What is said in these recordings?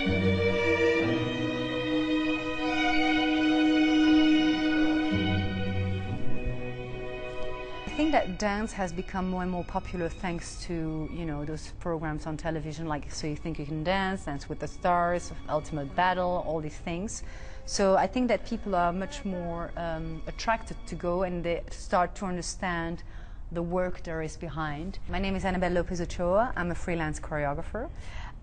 I think that dance has become more and more popular thanks to you know those programs on television like So You Think You Can Dance, Dance with the Stars, Ultimate Battle, all these things. So I think that people are much more um, attracted to go and they start to understand the work there is behind. My name is Annabelle Lopez Ochoa. I'm a freelance choreographer.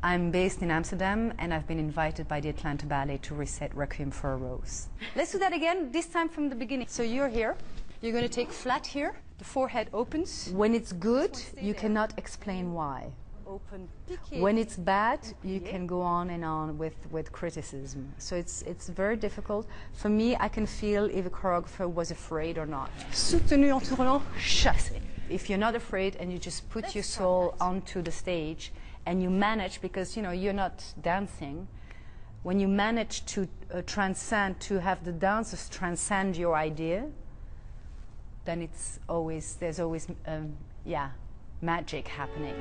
I'm based in Amsterdam and I've been invited by the Atlanta Ballet to reset Requiem for a Rose. Let's do that again, this time from the beginning. So you're here. You're going to take flat here. The forehead opens. When it's good, you cannot explain why. Open. When it's bad, you can go on and on with, with criticism. So it's, it's very difficult. For me, I can feel if a choreographer was afraid or not. Soutenu en tournant, chassé. If you're not afraid and you just put your soul onto the stage and you manage, because you know you're not dancing, when you manage to uh, transcend, to have the dancers transcend your idea, then it's always there's always um, yeah magic happening.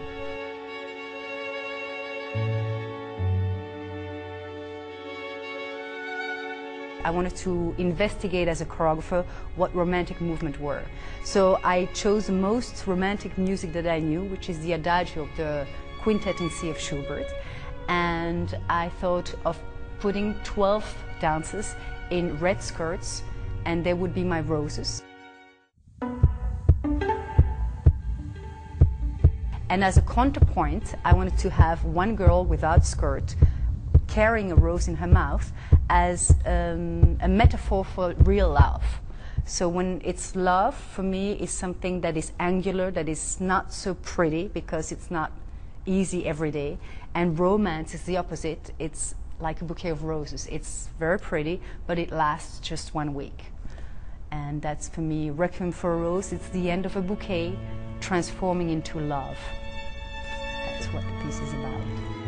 I wanted to investigate as a choreographer what romantic movement were. So I chose the most romantic music that I knew, which is the Adagio of the Quintet in C of Schubert. And I thought of putting 12 dances in red skirts, and they would be my roses. And as a counterpoint, I wanted to have one girl without skirt carrying a rose in her mouth as um, a metaphor for real love. So when it's love, for me, is something that is angular, that is not so pretty because it's not easy every day. And romance is the opposite. It's like a bouquet of roses. It's very pretty, but it lasts just one week. And that's for me, Requiem for a Rose. It's the end of a bouquet transforming into love. That's what the piece is about.